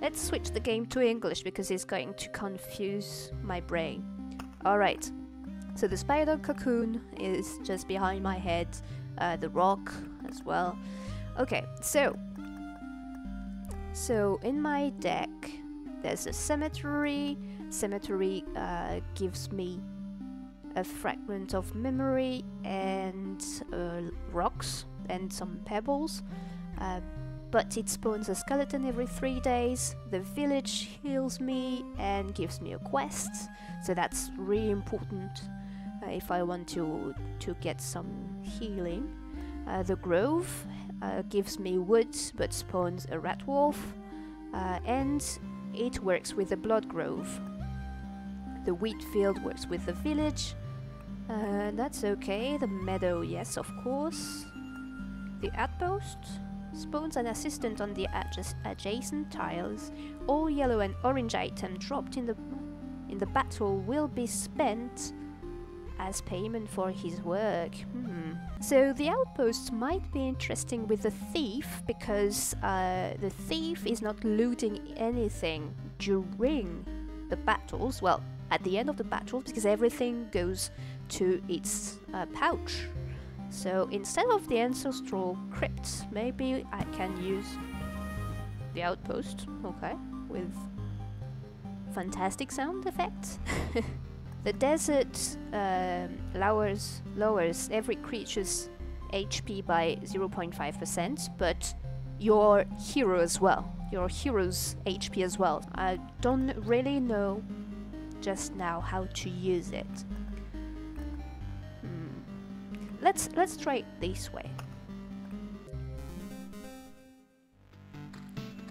let's switch the game to English because it's going to confuse my brain. Alright, so the spider cocoon is just behind my head, uh, the rock as well. Okay, so so in my deck there's a cemetery. Cemetery uh, gives me a fragment of memory and uh, rocks and some pebbles. But it spawns a skeleton every three days. The village heals me and gives me a quest, so that's really important uh, if I want to to get some healing. Uh, the grove uh, gives me wood but spawns a rat wolf, uh, and it works with the blood grove. The wheat field works with the village. Uh, that's okay. The meadow, yes, of course. The outpost spawns an assistant on the adja adjacent tiles. All yellow and orange items dropped in the in the battle will be spent as payment for his work. Hmm. So the outpost might be interesting with the thief because uh, the thief is not looting anything during the battles. Well, at the end of the battle, because everything goes to its uh, pouch. So instead of the ancestral crypts, maybe I can use the outpost, okay, with fantastic sound effects. the desert um, lowers, lowers every creature's HP by 0.5%, but your hero as well, your hero's HP as well. I don't really know just now how to use it. Let's let's try it this way.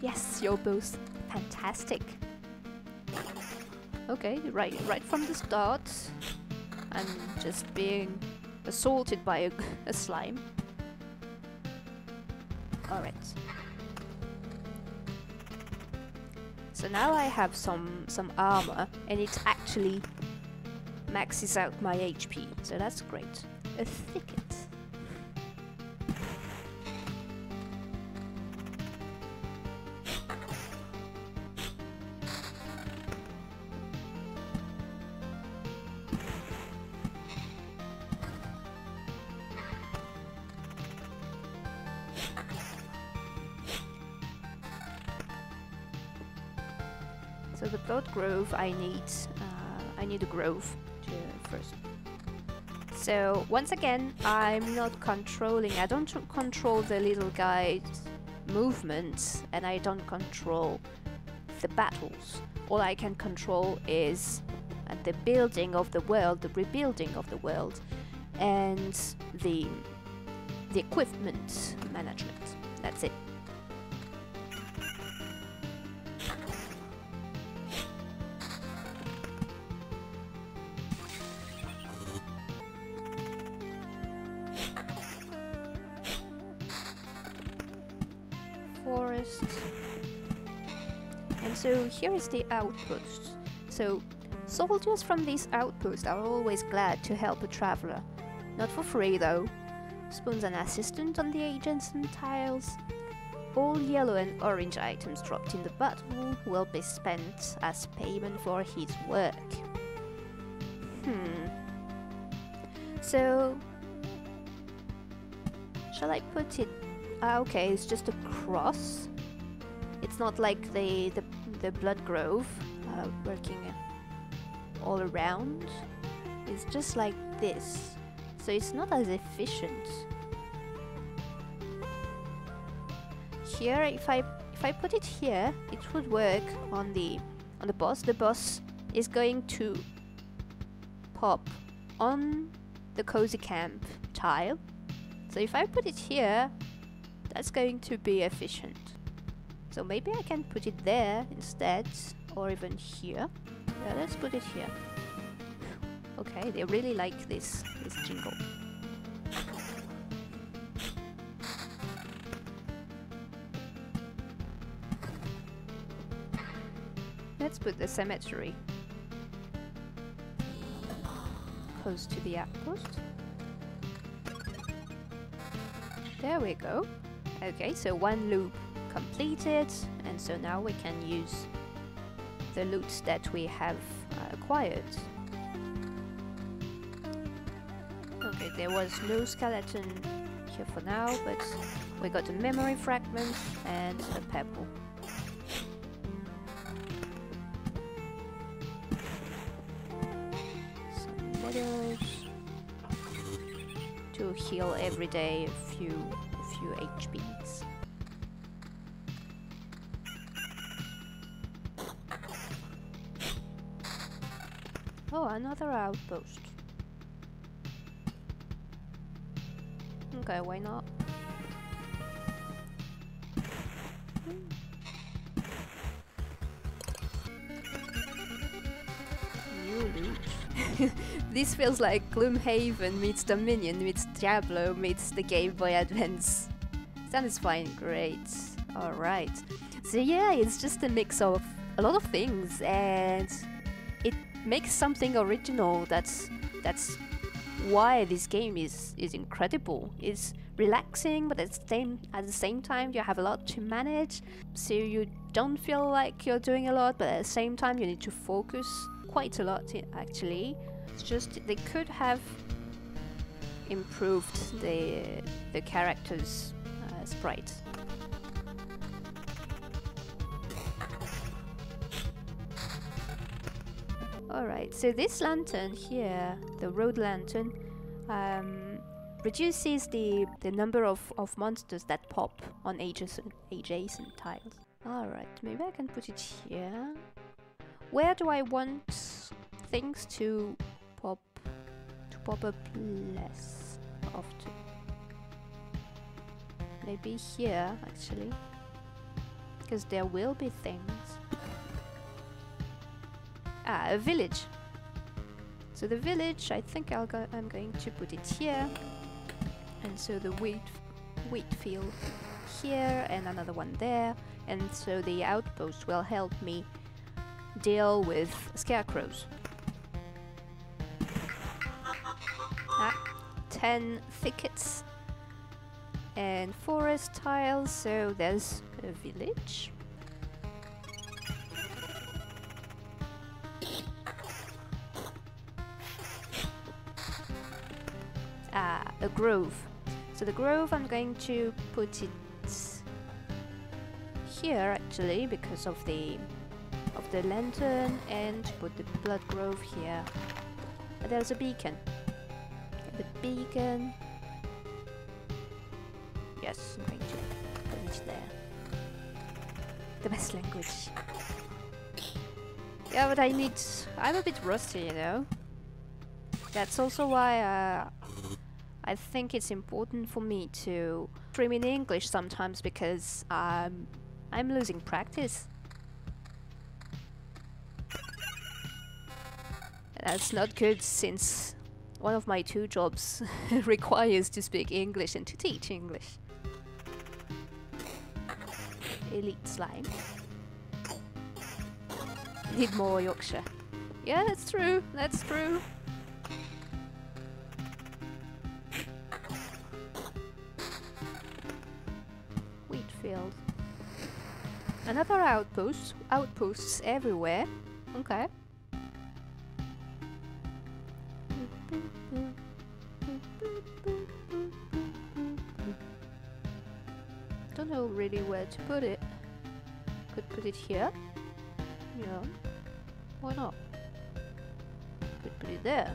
Yes, you're both fantastic. Okay, right right from the start, I'm just being assaulted by a, a slime. Alright. So now I have some some armor and it actually maxes out my HP, so that's great a thicket. So the blood grove I need, uh, I need a grove so once again, I'm not controlling, I don't control the little guy's movements and I don't control the battles. All I can control is the building of the world, the rebuilding of the world, and the the equipment management. That's it. Here is the outpost. So soldiers from this outpost are always glad to help a traveler. Not for free though. Spoon's an assistant on the agents and tiles. All yellow and orange items dropped in the battle will be spent as payment for his work. Hmm. So... Shall I put it Ah, okay, it's just a cross. It's not like the the, the blood grove uh, working all around. It's just like this. So it's not as efficient. Here, if I if I put it here, it would work on the on the boss. The boss is going to pop on the cozy camp tile. So if I put it here, that's going to be efficient. So maybe I can put it there instead, or even here. Yeah, let's put it here. Okay, they really like this, this jingle. Let's put the cemetery close to the outpost. There we go. Okay, so one loop completed and so now we can use the loot that we have uh, acquired. Okay, there was no skeleton here for now, but we got a memory fragment and a pebble. To heal every day a few a few HPs. Another outpost. Okay, why not? New loot. this feels like Gloomhaven meets Dominion meets Diablo meets the Game Boy Advance. Satisfying, great. Alright. So yeah, it's just a mix of a lot of things and it makes something original that's that's why this game is is incredible. It's relaxing, but at the same at the same time you have a lot to manage, so you don't feel like you're doing a lot, but at the same time you need to focus quite a lot. Actually, it's just they could have improved the the characters' uh, sprite. Alright, so this lantern here, the road lantern, um, reduces the, the number of, of monsters that pop on adjacent, adjacent tiles. Alright, maybe I can put it here. Where do I want things to pop to pop up less often? Maybe here, actually. Because there will be things. Ah, a village. So the village, I think I'll go I'm going to put it here. And so the wheat, wheat field here and another one there. And so the outpost will help me deal with scarecrows. Ah, 10 thickets and forest tiles, so there's a village. A grove. So the grove I'm going to put it here actually because of the of the lantern and put the blood grove here. And there's a beacon. The beacon. Yes, I'm going to put it there. The best language. Yeah, but I need. I'm a bit rusty, you know. That's also why uh, I think it's important for me to stream in English sometimes because um, I'm losing practice. That's not good since one of my two jobs requires to speak English and to teach English. Elite slime. Need more Yorkshire. Yeah, that's true. That's true. Another outpost. Outposts everywhere. Okay. Don't know really where to put it. Could put it here. Yeah. Why not? Could put it there.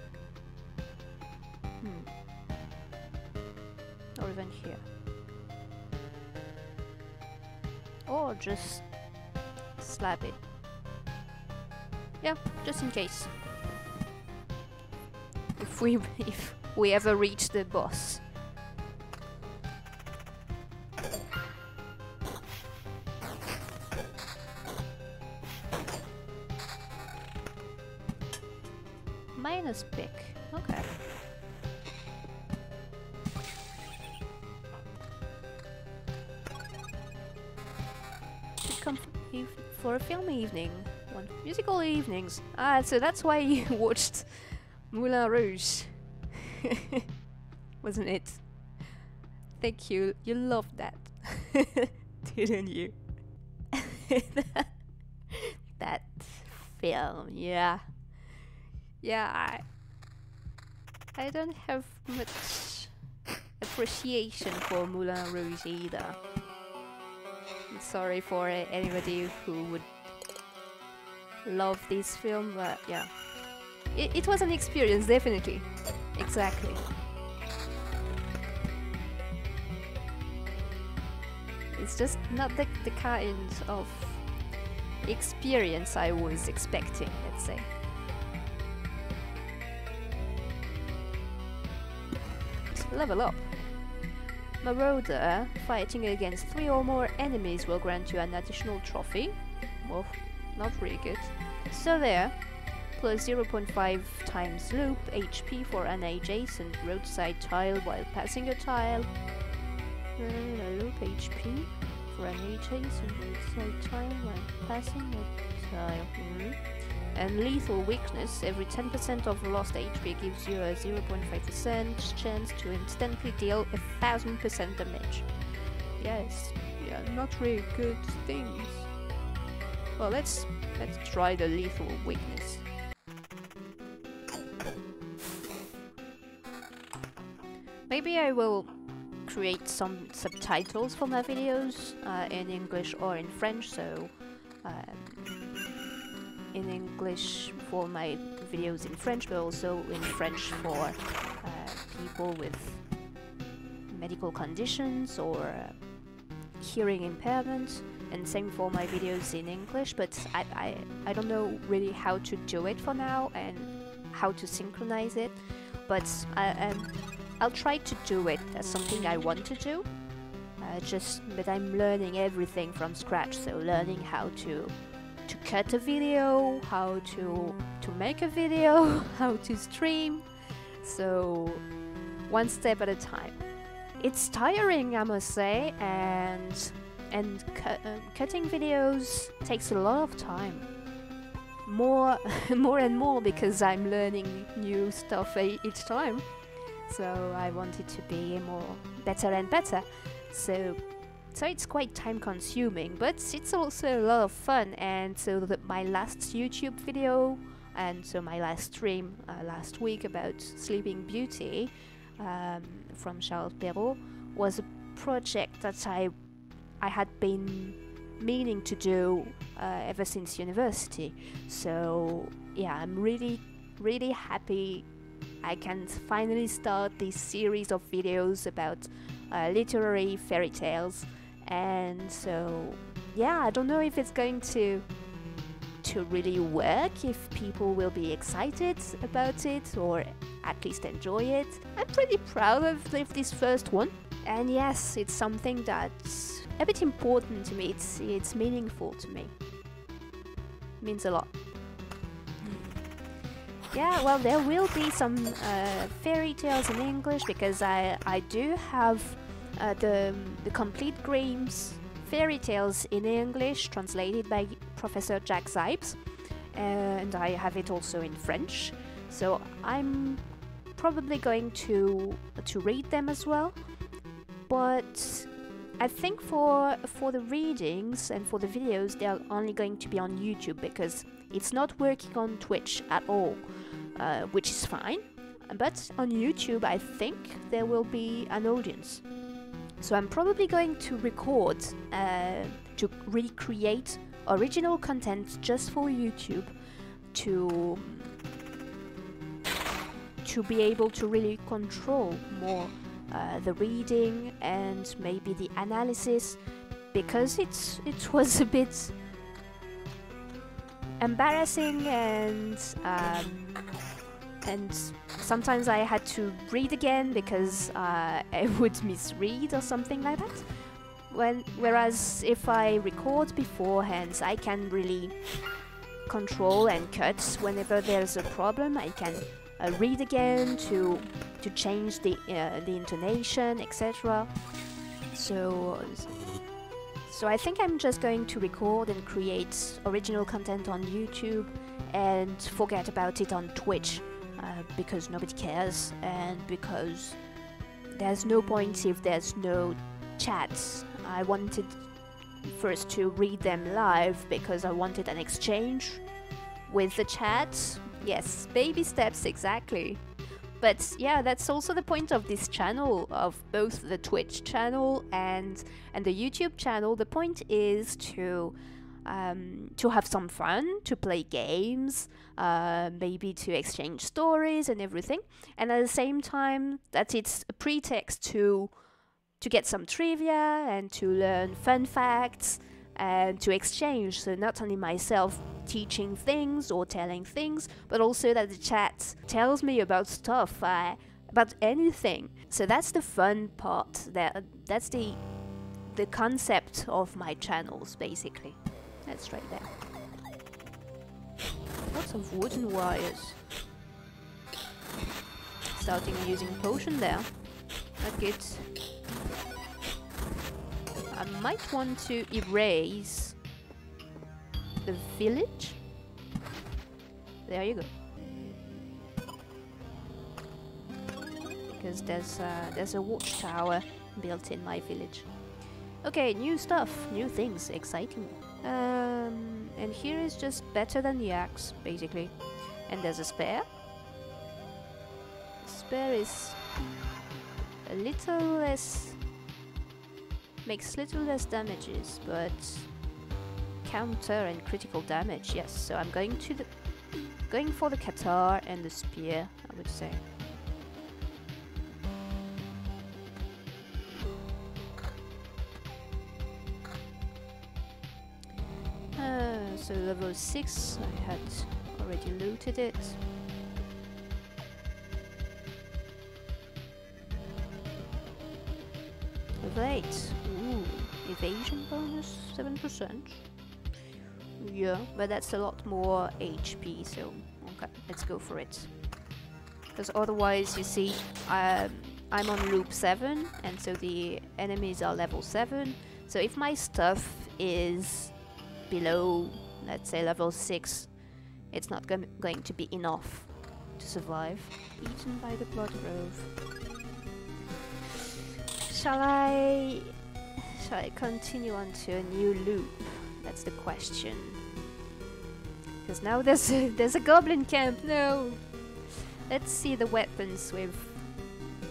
Hmm. Or even here. Or just slap it. Yeah, just in case. If we if we ever reach the boss. Miner's pick. Okay. Come f- eve- for a film evening. One musical evenings. Ah, so that's why you watched Moulin Rouge. Wasn't it? Thank you. You loved that. didn't you? that film, yeah. Yeah, I I don't have much appreciation for Moulin Rouge either. Sorry for anybody who would love this film, but yeah. It, it was an experience, definitely. Exactly. It's just not the, the kind of experience I was expecting, let's say. level up. Marauder, fighting against three or more enemies will grant you an additional trophy. Well, not really good. So there, plus 0.5 times loop HP for an adjacent roadside tile while passing a tile. Uh, loop HP for an adjacent roadside tile while passing a tile. Mm -hmm and lethal weakness, every 10% of lost HP gives you a 0.5% chance to instantly deal a 1000% damage. Yes, yeah, not really good things. Well, let's let's try the lethal weakness. Maybe I will create some subtitles for my videos uh, in English or in French, so um, in English for my videos in French, but also in French for uh, people with medical conditions or uh, hearing impairment, and same for my videos in English, but I, I, I don't know really how to do it for now and how to synchronize it, but I, um, I'll try to do it as something I want to do. Uh, just, but I'm learning everything from scratch, so learning how to to cut a video, how to to make a video, how to stream. So one step at a time. It's tiring, I must say, and and cu uh, cutting videos takes a lot of time. More, more and more because I'm learning new stuff each time. So I want it to be more better and better. So so it's quite time consuming, but it's also a lot of fun. And so the, my last YouTube video and so my last stream uh, last week about Sleeping Beauty um, from Charles Perrault was a project that I I had been meaning to do uh, ever since university. So yeah, I'm really really happy I can finally start this series of videos about uh, literary fairy tales and so yeah i don't know if it's going to to really work if people will be excited about it or at least enjoy it. I'm pretty proud of this first one. And yes it's something that's a bit important to me. It's it's meaningful to me. It means a lot. Yeah, well, there will be some uh, fairy tales in English because I I do have uh, the, the complete Grimm's fairy tales in English, translated by Professor Jack Zipes, and I have it also in French. So I'm probably going to to read them as well. But I think for for the readings and for the videos, they are only going to be on YouTube because it's not working on Twitch at all, uh, which is fine. But on YouTube, I think there will be an audience. So I'm probably going to record uh, to recreate original content just for YouTube to to be able to really control more uh, the reading and maybe the analysis because it's it was a bit embarrassing and um, and sometimes I had to read again because uh, I would misread or something like that. When, whereas if I record beforehand, I can really control and cut whenever there's a problem. I can uh, read again to to change the uh, the intonation, etc. So so I think I'm just going to record and create original content on YouTube and forget about it on Twitch uh, because nobody cares and because there's no point if there's no chats. I wanted first to read them live because I wanted an exchange with the chat. Yes, baby steps exactly. But yeah, that's also the point of this channel, of both the Twitch channel and and the YouTube channel. The point is to um, to have some fun, to play games, uh, maybe to exchange stories and everything, and at the same time that it's a pretext to to get some trivia and to learn fun facts and to exchange. So not only myself teaching things or telling things, but also that the chat tells me about stuff, uh, about anything. So that's the fun part. That that's the the concept of my channels, basically. That's right there. Lots of wooden wires. Starting using potion there. Not good. I might want to erase the village. There you go. Because there's uh, there's a watchtower built in my village. Okay, new stuff, new things, exciting. Um, and here is just better than the axe, basically. And there's a spare. Spare is a little less makes little less damages, but counter and critical damage. Yes, so I'm going to the going for the Cathar and the spear, I would say. Level 6, I had already looted it. Level 8. Ooh, evasion bonus 7%. Yeah, but that's a lot more HP, so okay, let's go for it. Because otherwise, you see, um, I'm on loop 7, and so the enemies are level 7. So if my stuff is below, let's say, level 6, it's not go going to be enough to survive. Eaten by the blood. Shall I... Shall I continue on to a new loop? That's the question. Because now there's a, there's a goblin camp. No. Let's see the weapons we've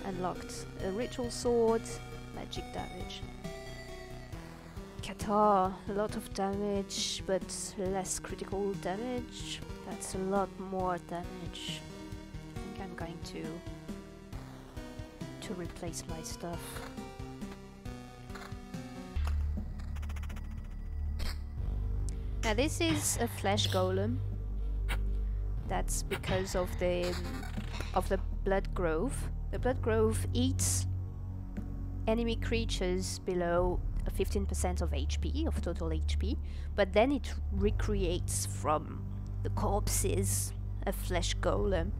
unlocked. A ritual sword, magic damage. Cathar, a lot of damage, but less critical damage. That's a lot more damage. I think I'm going to to replace my stuff. Now this is a flesh golem. That's because of the of the blood grove. The blood grove eats enemy creatures below 15% of HP, of total HP, but then it recreates from the corpses a flesh golem,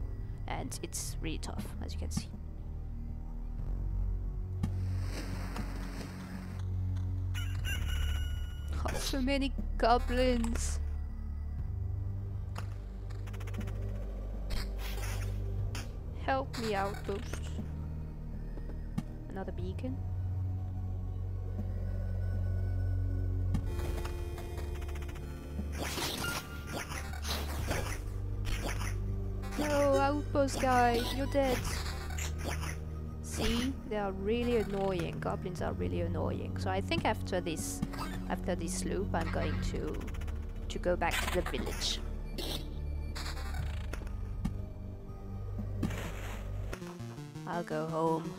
and it's really tough, as you can see. Oh, so many goblins. Help me out, outpost. Another beacon. Outpost guy, you're dead. See, they are really annoying. Goblins are really annoying. So I think after this, after this loop, I'm going to to go back to the village. I'll go home.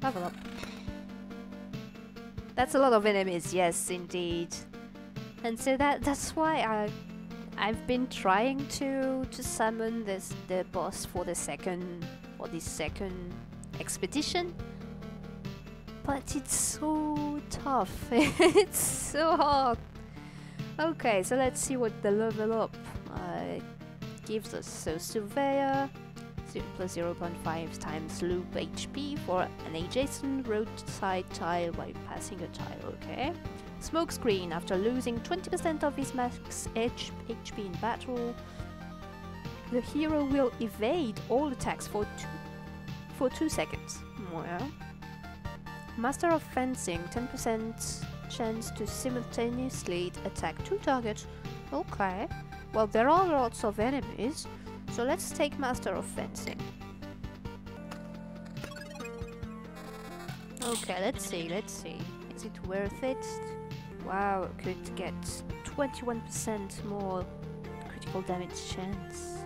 Level up. That's a lot of enemies, yes, indeed. And so that that's why I I've been trying to to summon this the boss for the second for this second expedition. But it's so tough. it's so hard. Okay, so let's see what the level up uh, gives us. So Surveyor plus 0.5 times loop HP for an adjacent roadside tile while passing a tile, okay? Smokescreen, after losing 20% of his max HP in battle, the hero will evade all attacks for two, for two seconds. Well, Master of Fencing, 10% chance to simultaneously attack two targets. Okay. Well, there are lots of enemies, so let's take Master of Fencing. Okay, let's see, let's see. Is it worth it? Wow, could get 21% more critical damage chance.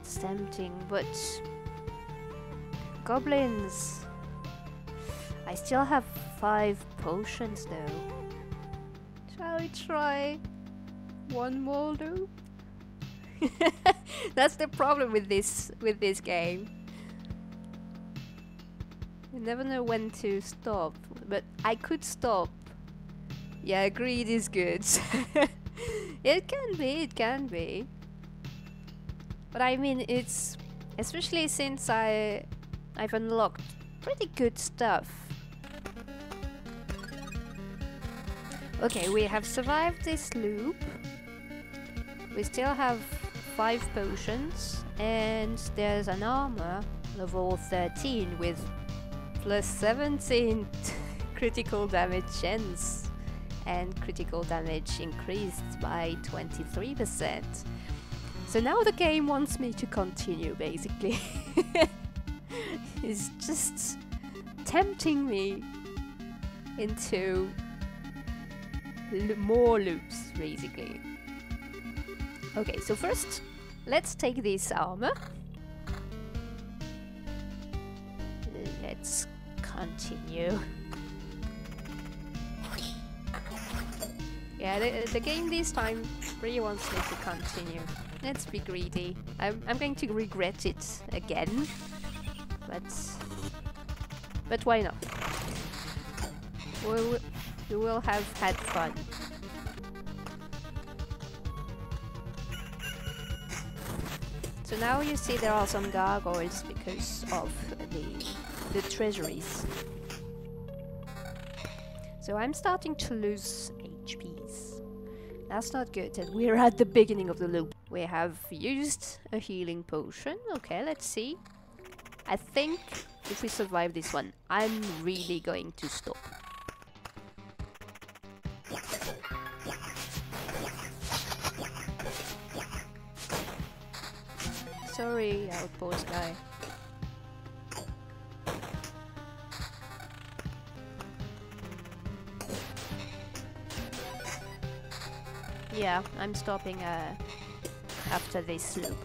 It's tempting, but... Goblins! I still have 5 potions though. Shall we try one more loop? That's the problem with this with this game. You never know when to stop, but I could stop. Yeah, greed is good. it can be, it can be. But I mean, it's especially since I I've unlocked pretty good stuff. Okay, we have survived this loop. We still have 5 potions and there's an armor level 13 with plus 17 critical damage chance and critical damage increased by 23%. So now the game wants me to continue basically. it's just tempting me into more loops basically. Okay, so first let's take this armor. Let's continue. Yeah, the, the game this time really wants me to continue. Let's be greedy. I'm, I'm going to regret it again. But... But why not? We'll, we will have had fun. So now you see there are some gargoyles because of the the treasuries. So I'm starting to lose. That's not good, and we're at the beginning of the loop. We have used a healing potion. Okay, let's see. I think if we survive this one, I'm really going to stop. Sorry, outpost guy. Yeah, I'm stopping uh, after this loop.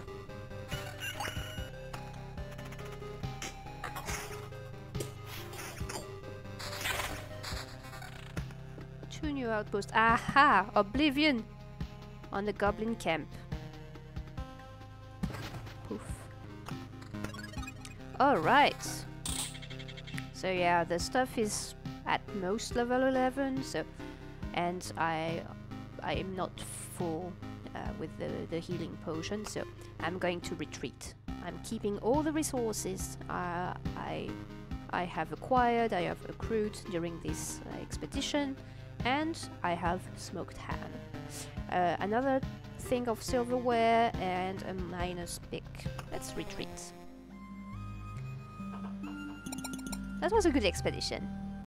Two new outposts. Aha! Oblivion! On the goblin camp. Poof. Alright. So yeah, the stuff is at most level 11, so... And I I am not uh, with the, the healing potion, so I'm going to retreat. I'm keeping all the resources uh, I, I have acquired, I have accrued during this uh, expedition, and I have smoked ham. Uh, another thing of silverware and a miner's pick. Let's retreat. That was a good expedition.